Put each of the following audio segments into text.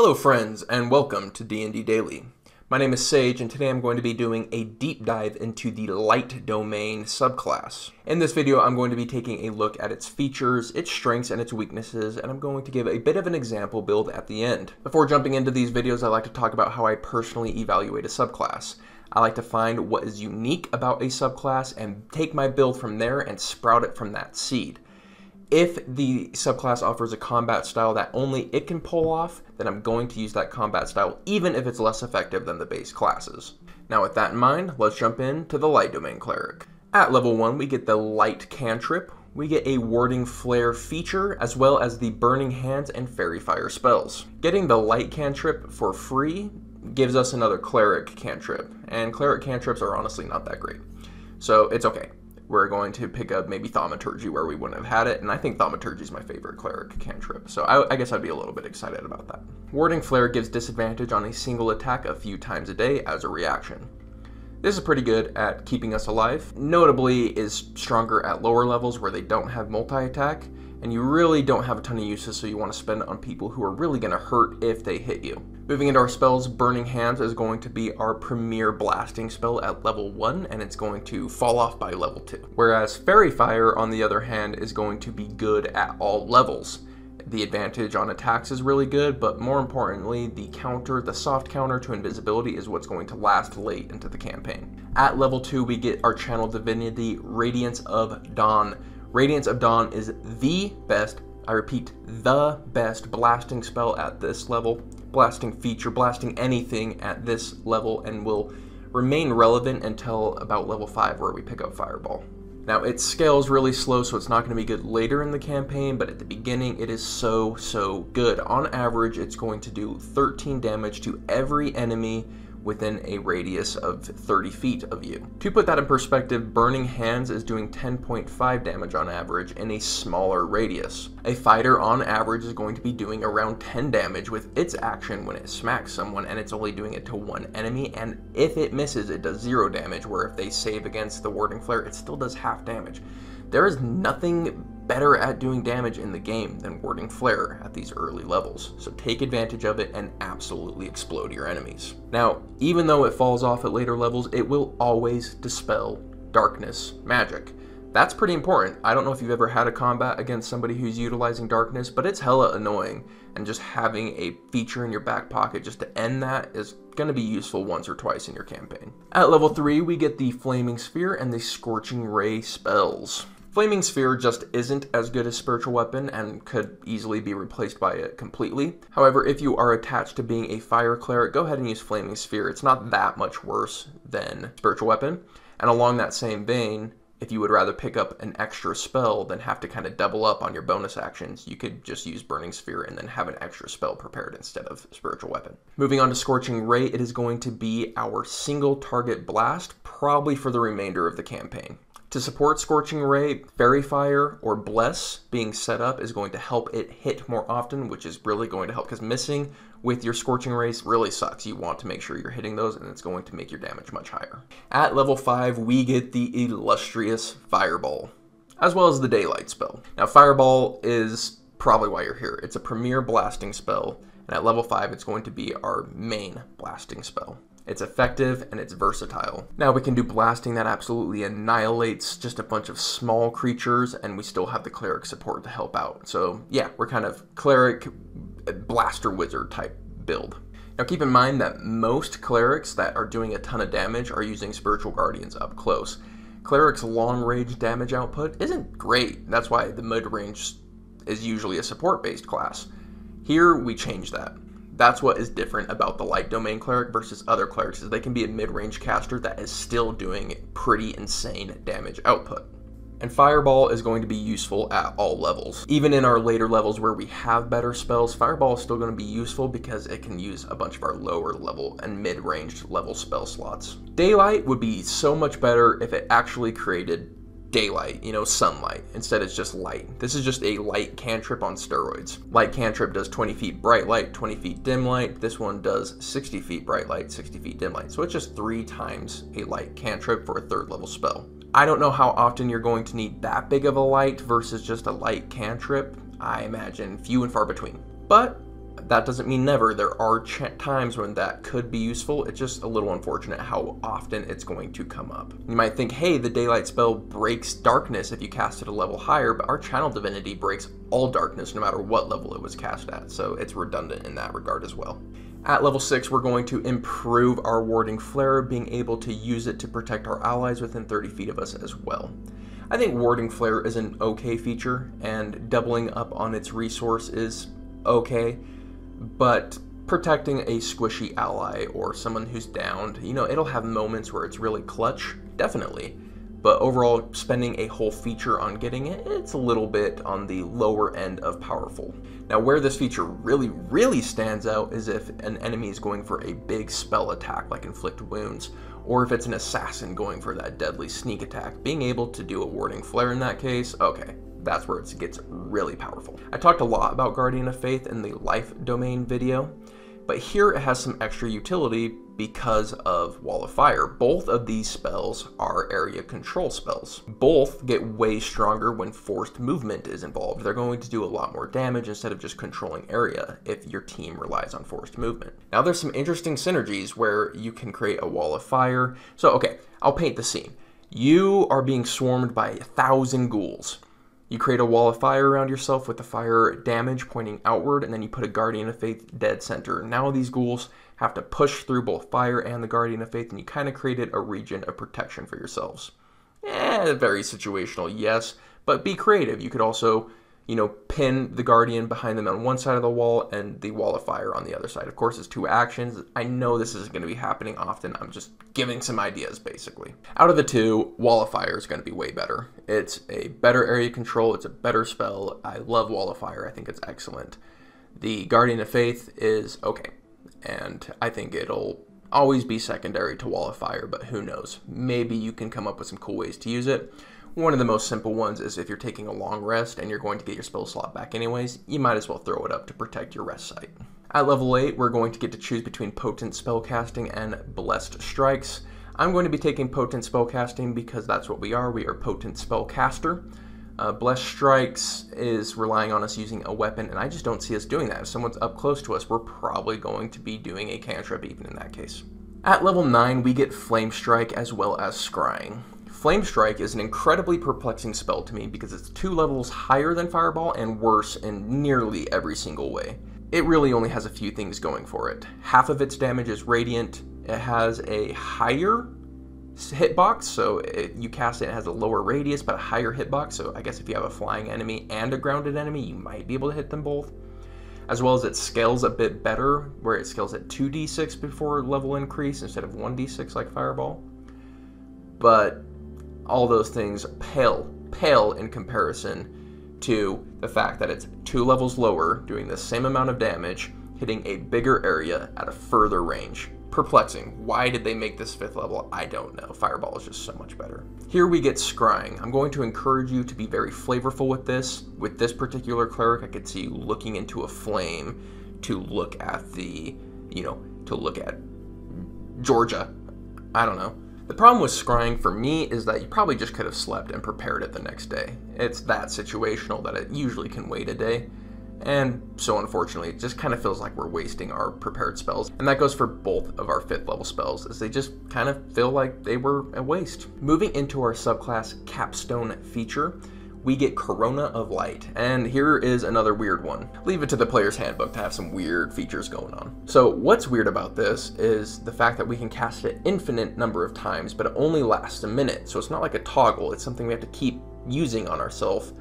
Hello friends and welcome to D&D Daily. My name is Sage and today I'm going to be doing a deep dive into the Light Domain subclass. In this video I'm going to be taking a look at its features, its strengths, and its weaknesses, and I'm going to give a bit of an example build at the end. Before jumping into these videos I like to talk about how I personally evaluate a subclass. I like to find what is unique about a subclass and take my build from there and sprout it from that seed. If the subclass offers a combat style that only it can pull off, then I'm going to use that combat style even if it's less effective than the base classes. Now with that in mind, let's jump into the Light Domain Cleric. At level 1, we get the Light Cantrip, we get a Warding Flare feature, as well as the Burning Hands and Faerie Fire spells. Getting the Light Cantrip for free gives us another Cleric Cantrip, and Cleric Cantrips are honestly not that great. So it's okay we're going to pick up maybe Thaumaturgy where we wouldn't have had it, and I think Thaumaturgy is my favorite cleric cantrip, so I, I, guess I'd be a little bit excited about that. Warding Flare gives disadvantage on a single attack a few times a day as a reaction. This is pretty good at keeping us alive, notably is stronger at lower levels where they don't have multi-attack, and you really don't have a ton of uses, so you want to spend it on people who are really going to hurt if they hit you. Moving into our spells, Burning Hands is going to be our premier blasting spell at level 1, and it's going to fall off by level 2. Whereas Faerie Fire, on the other hand, is going to be good at all levels. The advantage on attacks is really good, but more importantly, the counter, the soft counter to invisibility is what's going to last late into the campaign. At level 2, we get our Channel Divinity, Radiance of Dawn, Radiance of Dawn is the best, I repeat, the best blasting spell at this level, blasting feature, blasting anything at this level, and will remain relevant until about level 5 where we pick up Fireball. Now, it scales really slow, so it's not going to be good later in the campaign, but at the beginning, it is so, so good. On average, it's going to do 13 damage to every enemy within a radius of 30 feet of you. To put that in perspective, Burning Hands is doing 10.5 damage on average in a smaller radius. A fighter on average is going to be doing around 10 damage with its action when it smacks someone and it's only doing it to one enemy and if it misses it does zero damage where if they save against the warding flare it still does half damage. There is nothing better at doing damage in the game than Warding Flare at these early levels, so take advantage of it and absolutely explode your enemies. Now, even though it falls off at later levels, it will always dispel darkness magic. That's pretty important. I don't know if you've ever had a combat against somebody who's utilizing darkness, but it's hella annoying. And just having a feature in your back pocket just to end that is going to be useful once or twice in your campaign. At level 3, we get the Flaming Sphere and the Scorching Ray spells. Flaming Sphere just isn't as good as Spiritual Weapon and could easily be replaced by it completely. However, if you are attached to being a Fire Cleric, go ahead and use Flaming Sphere. It's not that much worse than Spiritual Weapon. And along that same vein, if you would rather pick up an extra spell than have to kind of double up on your bonus actions, you could just use Burning Sphere and then have an extra spell prepared instead of Spiritual Weapon. Moving on to Scorching Ray, it is going to be our single target blast, probably for the remainder of the campaign. To support Scorching Ray, Faerie Fire or Bless being set up is going to help it hit more often, which is really going to help because missing with your Scorching Rays really sucks. You want to make sure you're hitting those and it's going to make your damage much higher. At level 5, we get the Illustrious Fireball, as well as the Daylight spell. Now, Fireball is probably why you're here. It's a premier blasting spell, and at level 5, it's going to be our main blasting spell. It's effective and it's versatile. Now we can do blasting that absolutely annihilates just a bunch of small creatures and we still have the cleric support to help out. So yeah, we're kind of cleric blaster wizard type build. Now keep in mind that most clerics that are doing a ton of damage are using spiritual guardians up close. Cleric's long range damage output isn't great. That's why the mid range is usually a support based class. Here we change that that's what is different about the light domain cleric versus other clerics is they can be a mid-range caster that is still doing pretty insane damage output. And Fireball is going to be useful at all levels. Even in our later levels where we have better spells, Fireball is still going to be useful because it can use a bunch of our lower level and mid-range level spell slots. Daylight would be so much better if it actually created daylight, you know, sunlight. Instead, it's just light. This is just a light cantrip on steroids. Light cantrip does 20 feet bright light, 20 feet dim light. This one does 60 feet bright light, 60 feet dim light. So it's just three times a light cantrip for a third level spell. I don't know how often you're going to need that big of a light versus just a light cantrip. I imagine few and far between. But that doesn't mean never. There are times when that could be useful. It's just a little unfortunate how often it's going to come up. You might think, hey, the daylight spell breaks darkness if you cast it a level higher, but our channel divinity breaks all darkness no matter what level it was cast at, so it's redundant in that regard as well. At level 6, we're going to improve our Warding Flare, being able to use it to protect our allies within 30 feet of us as well. I think Warding Flare is an okay feature, and doubling up on its resource is okay, but protecting a squishy ally or someone who's downed, you know, it'll have moments where it's really clutch, definitely. But overall, spending a whole feature on getting it, it's a little bit on the lower end of powerful. Now, where this feature really, really stands out is if an enemy is going for a big spell attack like Inflict Wounds, or if it's an assassin going for that deadly sneak attack. Being able to do a Warding Flare in that case, okay, that's where it gets really powerful. I talked a lot about Guardian of Faith in the life domain video, but here it has some extra utility because of Wall of Fire. Both of these spells are area control spells. Both get way stronger when forced movement is involved. They're going to do a lot more damage instead of just controlling area if your team relies on forced movement. Now there's some interesting synergies where you can create a Wall of Fire. So okay, I'll paint the scene. You are being swarmed by a thousand ghouls. You create a wall of fire around yourself with the fire damage pointing outward, and then you put a Guardian of Faith dead center. Now these ghouls have to push through both fire and the Guardian of Faith, and you kind of created a region of protection for yourselves. Eh, very situational, yes, but be creative. You could also you know, pin the Guardian behind them on one side of the wall and the Wall of Fire on the other side. Of course, it's two actions. I know this isn't going to be happening often. I'm just giving some ideas, basically. Out of the two, Wall of Fire is going to be way better. It's a better area control. It's a better spell. I love Wall of Fire. I think it's excellent. The Guardian of Faith is okay, and I think it'll always be secondary to Wall of Fire, but who knows? Maybe you can come up with some cool ways to use it. One of the most simple ones is if you're taking a long rest and you're going to get your spell slot back anyways, you might as well throw it up to protect your rest site. At level 8, we're going to get to choose between Potent Spellcasting and Blessed Strikes. I'm going to be taking Potent Spellcasting because that's what we are. We are Potent Spellcaster. Uh, Blessed Strikes is relying on us using a weapon, and I just don't see us doing that. If someone's up close to us, we're probably going to be doing a cantrip even in that case. At level 9, we get Flame Strike as well as Scrying. Flame Strike is an incredibly perplexing spell to me because it's two levels higher than Fireball and worse in nearly every single way. It really only has a few things going for it. Half of its damage is radiant, it has a higher hitbox, so it, you cast it, it has a lower radius but a higher hitbox, so I guess if you have a flying enemy and a grounded enemy, you might be able to hit them both. As well as it scales a bit better, where it scales at 2d6 before level increase instead of 1d6 like Fireball. But all those things pale, pale in comparison to the fact that it's two levels lower, doing the same amount of damage, hitting a bigger area at a further range. Perplexing. Why did they make this fifth level? I don't know. Fireball is just so much better. Here we get scrying. I'm going to encourage you to be very flavorful with this. With this particular cleric, I could see you looking into a flame to look at the, you know, to look at Georgia. I don't know. The problem with scrying for me is that you probably just could have slept and prepared it the next day. It's that situational that it usually can wait a day. And so unfortunately, it just kind of feels like we're wasting our prepared spells. And that goes for both of our fifth level spells, as they just kind of feel like they were a waste. Moving into our subclass capstone feature, we get Corona of Light. And here is another weird one. Leave it to the player's handbook to have some weird features going on. So what's weird about this is the fact that we can cast it infinite number of times, but it only lasts a minute. So it's not like a toggle, it's something we have to keep using on ourselves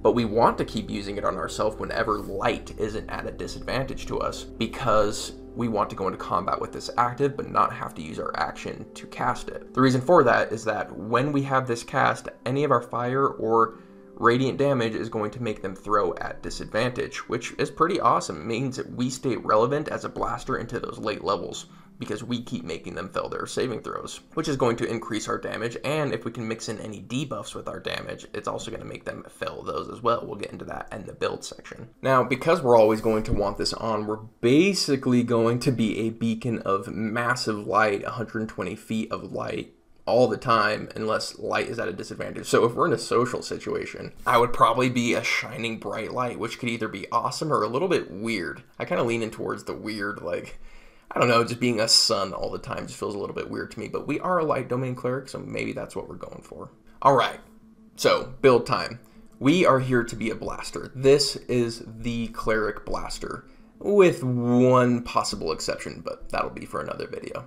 but we want to keep using it on ourselves whenever light isn't at a disadvantage to us because we want to go into combat with this active but not have to use our action to cast it. The reason for that is that when we have this cast, any of our fire or Radiant damage is going to make them throw at disadvantage, which is pretty awesome. It means that we stay relevant as a blaster into those late levels because we keep making them fail their saving throws, which is going to increase our damage. And if we can mix in any debuffs with our damage, it's also going to make them fail those as well. We'll get into that in the build section. Now, because we're always going to want this on, we're basically going to be a beacon of massive light, 120 feet of light all the time unless light is at a disadvantage. So if we're in a social situation, I would probably be a shining bright light, which could either be awesome or a little bit weird. I kind of lean in towards the weird, like, I don't know, just being a sun all the time just feels a little bit weird to me, but we are a light domain cleric, so maybe that's what we're going for. All right, so build time. We are here to be a blaster. This is the cleric blaster, with one possible exception, but that'll be for another video.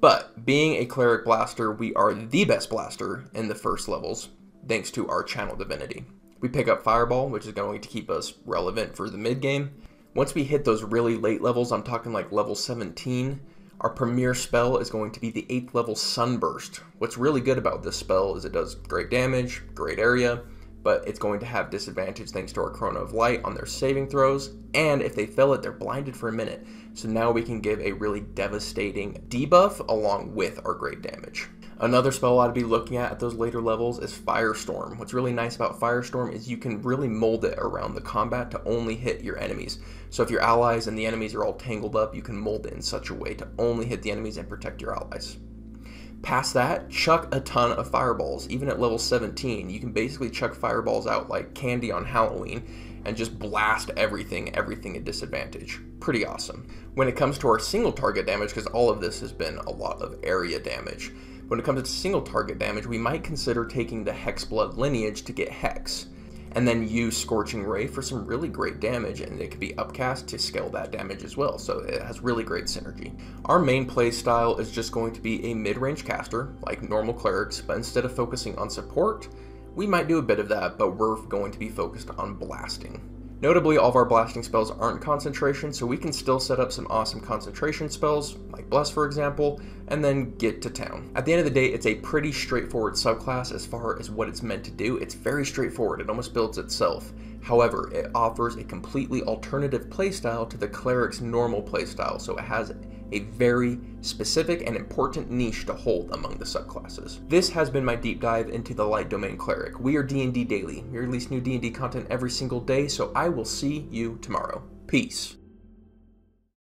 But being a cleric blaster, we are the best blaster in the first levels, thanks to our channel divinity. We pick up Fireball, which is going to keep us relevant for the mid game. Once we hit those really late levels, I'm talking like level 17, our premier spell is going to be the 8th level Sunburst. What's really good about this spell is it does great damage, great area, but it's going to have disadvantage thanks to our Corona of Light on their saving throws, and if they fail it, they're blinded for a minute. So now we can give a really devastating debuff along with our great damage. Another spell I'd be looking at at those later levels is Firestorm. What's really nice about Firestorm is you can really mold it around the combat to only hit your enemies. So if your allies and the enemies are all tangled up, you can mold it in such a way to only hit the enemies and protect your allies. Past that, chuck a ton of fireballs. Even at level 17, you can basically chuck fireballs out like candy on Halloween and just blast everything, everything at disadvantage. Pretty awesome. When it comes to our single target damage, because all of this has been a lot of area damage, when it comes to single target damage, we might consider taking the Hexblood lineage to get Hex and then use Scorching Ray for some really great damage, and it can be upcast to scale that damage as well, so it has really great synergy. Our main play style is just going to be a mid-range caster, like normal clerics, but instead of focusing on support, we might do a bit of that, but we're going to be focused on blasting. Notably, all of our blasting spells aren't concentration, so we can still set up some awesome concentration spells, like Bless for example, and then get to town. At the end of the day, it's a pretty straightforward subclass as far as what it's meant to do. It's very straightforward, it almost builds itself. However, it offers a completely alternative playstyle to the cleric's normal playstyle, so it has a very specific and important niche to hold among the subclasses. This has been my deep dive into the Light Domain Cleric. We are D&D Daily. We release new D&D content every single day, so I will see you tomorrow. Peace.